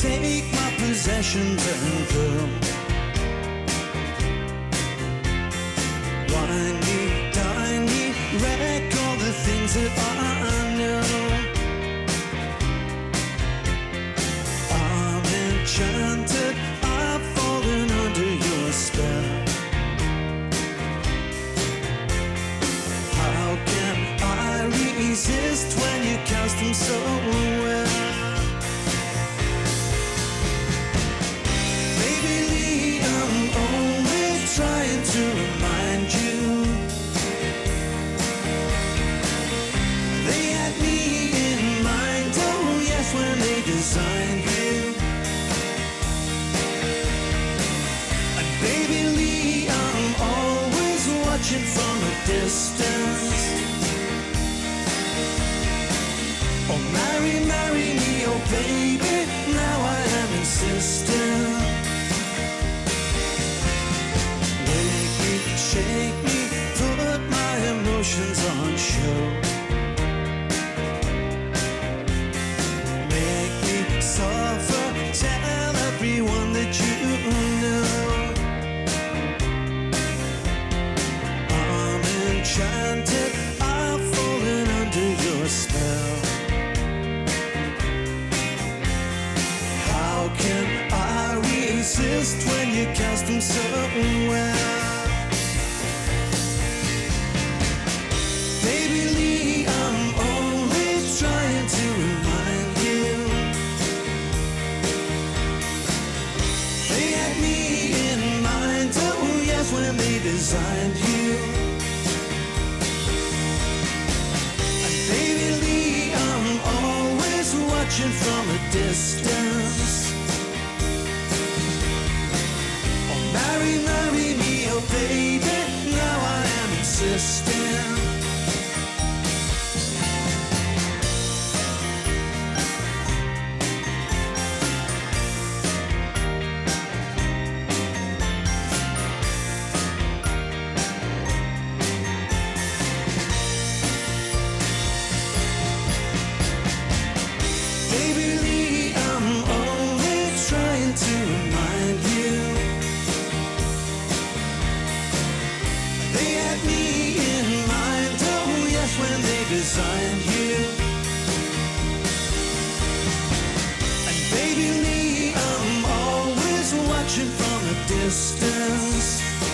take my possessions and go. Wine me, dine me, wreck all the things that I know. I'm enchanted, I've fallen under your spell. How can I resist when you cast them so to remind you. They had me in mind, oh yes, when they designed you. And baby Lee, I'm always watching from a distance. Oh, marry, marry me, oh baby, now I am insistent. When you cast them so well? Designed you. And baby Lee, I'm always watching from a distance. Oh, marry, marry me, oh baby, now I am insisting. Designed you. And baby Lee, I'm always watching from a distance.